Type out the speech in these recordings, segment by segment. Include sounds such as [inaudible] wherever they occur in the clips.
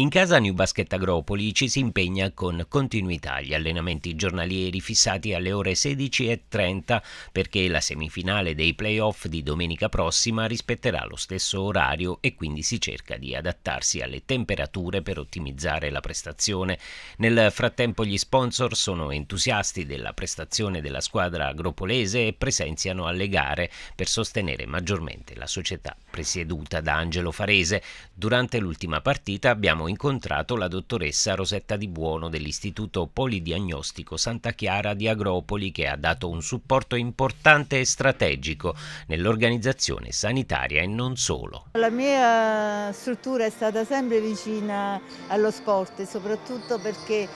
In casa New Basket Agropoli ci si impegna con continuità gli allenamenti giornalieri fissati alle ore 16.30 perché la semifinale dei playoff di domenica prossima rispetterà lo stesso orario e quindi si cerca di adattarsi alle temperature per ottimizzare la prestazione. Nel frattempo gli sponsor sono entusiasti della prestazione della squadra agropolese e presenziano alle gare per sostenere maggiormente la società presieduta da Angelo Farese. Durante l'ultima partita abbiamo incontrato la dottoressa Rosetta Di Buono dell'Istituto Polidiagnostico Santa Chiara di Agropoli che ha dato un supporto importante e strategico nell'organizzazione sanitaria e non solo. La mia struttura è stata sempre vicina allo sport, soprattutto perché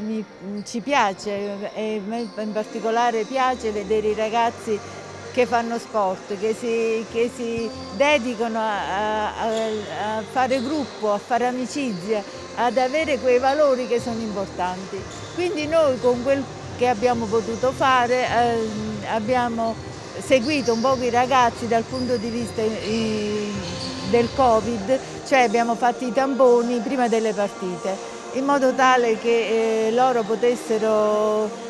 mi, ci piace e in particolare piace vedere i ragazzi che fanno sport, che si, che si dedicano a, a, a, fare gruppo, a fare amicizia, ad avere quei valori che sono importanti. Quindi noi con quel che abbiamo potuto fare eh, abbiamo seguito un po' i ragazzi dal punto di vista i, del Covid, cioè abbiamo fatto i tamponi prima delle partite, in modo tale che eh, loro potessero eh,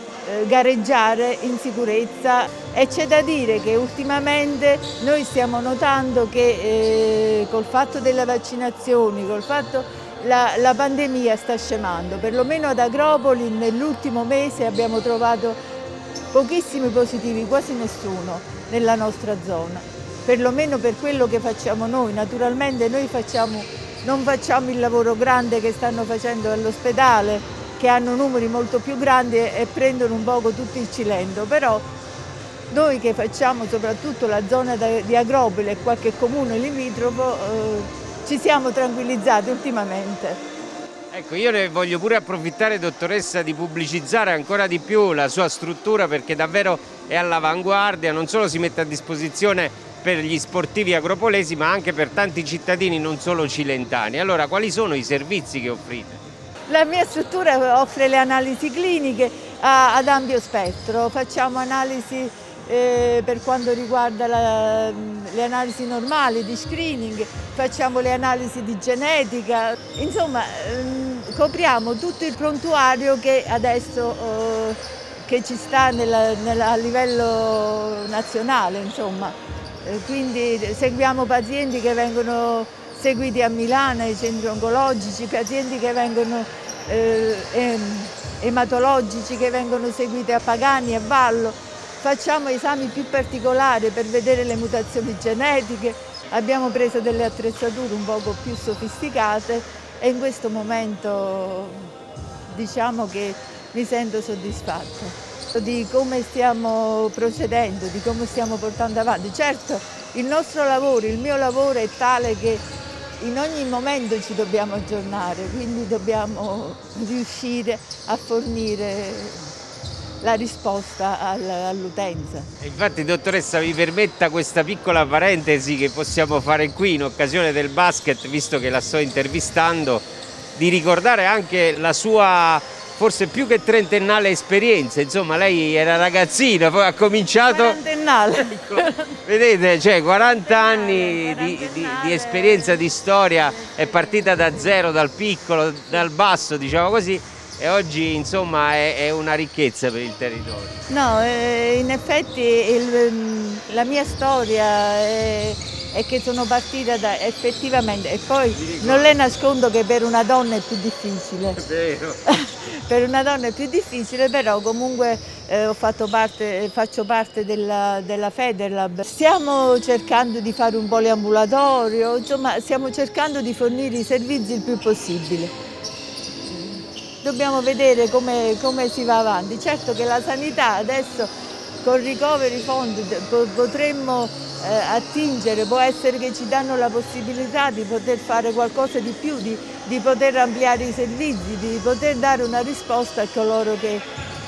gareggiare in sicurezza. E c'è da dire che ultimamente noi stiamo notando che eh, col fatto delle vaccinazioni, col fatto la, la pandemia sta scemando, perlomeno ad Agropoli nell'ultimo mese abbiamo trovato pochissimi positivi, quasi nessuno nella nostra zona, perlomeno per quello che facciamo noi, naturalmente noi facciamo, non facciamo il lavoro grande che stanno facendo all'ospedale, che hanno numeri molto più grandi e prendono un poco tutto il cilento, però noi che facciamo soprattutto la zona di Agropoli e qualche comune limitrofo eh, ci siamo tranquillizzati ultimamente. Ecco, io ne voglio pure approfittare, dottoressa, di pubblicizzare ancora di più la sua struttura perché davvero è all'avanguardia, non solo si mette a disposizione per gli sportivi agropolesi ma anche per tanti cittadini non solo cilentani. Allora, quali sono i servizi che offrite? La mia struttura offre le analisi cliniche ad ampio spettro, facciamo analisi eh, per quanto riguarda la, le analisi normali di screening, facciamo le analisi di genetica, insomma ehm, copriamo tutto il prontuario che adesso eh, che ci sta nella, nella, a livello nazionale. Insomma. Eh, quindi seguiamo pazienti che vengono seguiti a Milano ai centri oncologici, pazienti che vengono eh, ematologici che vengono seguiti a Pagani e Vallo. Facciamo esami più particolari per vedere le mutazioni genetiche, abbiamo preso delle attrezzature un poco più sofisticate e in questo momento diciamo che mi sento soddisfatta di come stiamo procedendo, di come stiamo portando avanti. Certo, il nostro lavoro, il mio lavoro è tale che in ogni momento ci dobbiamo aggiornare, quindi dobbiamo riuscire a fornire la risposta all'utenza. Infatti dottoressa mi permetta questa piccola parentesi che possiamo fare qui in occasione del basket, visto che la sto intervistando, di ricordare anche la sua forse più che trentennale esperienza, insomma lei era ragazzina, poi ha cominciato... Quarantennale. [laughs] Ecco, vedete, cioè 40 anni di, di, di, esperienza, di storia, è partita da zero, dal piccolo, dal basso, diciamo così, e oggi insomma è, è una ricchezza per il territorio. No, eh, in effetti il, la mia storia è e che sono partita da, effettivamente e poi non le nascondo che per una donna è più difficile. È vero. [laughs] per una donna è più difficile, però comunque eh, parte, faccio parte della, della Federlab. Stiamo cercando di fare un poliambulatorio, insomma stiamo cercando di fornire i servizi il più possibile. Dobbiamo vedere come, come si va avanti. Certo che la sanità adesso con Recovery Fund potremmo eh, attingere, può essere che ci danno la possibilità di poter fare qualcosa di più, di, di poter ampliare i servizi, di poter dare una risposta a coloro che,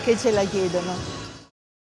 che ce la chiedono.